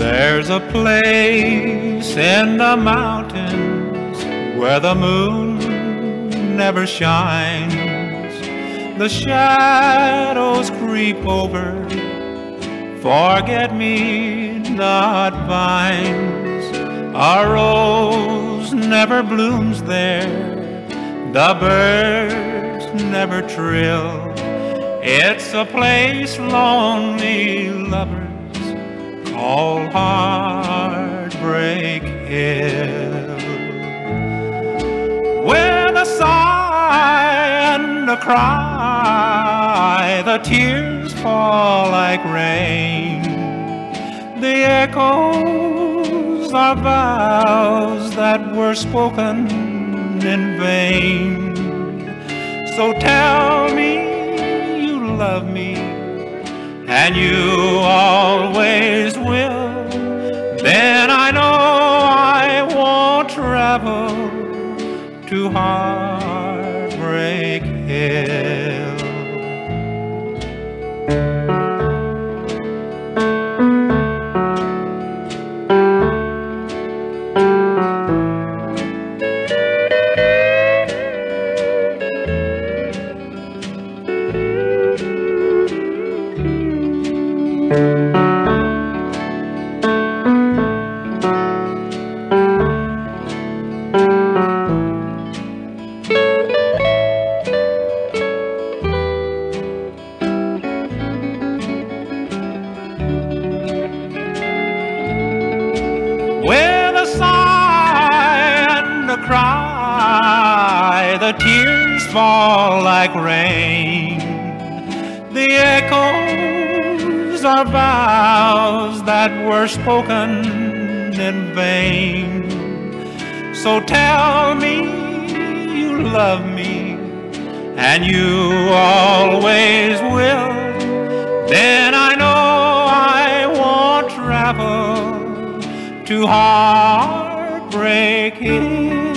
There's a place in the mountains where the moon never shines. The shadows creep over forget me not vines. A rose never blooms there, the birds never trill. It's a place lonely lovers call Heartbreak Hill. Where a sigh and a cry, the tears fall like rain. The echoes are vows that were spoken in vain. So tell me you love me, and you always will. Then I know I won't travel to Heartbreak Hill. Tears fall like rain. The echoes are vows that were spoken in vain. So tell me you love me, and you always will. Then I know I won't travel to Heartbreak Hill.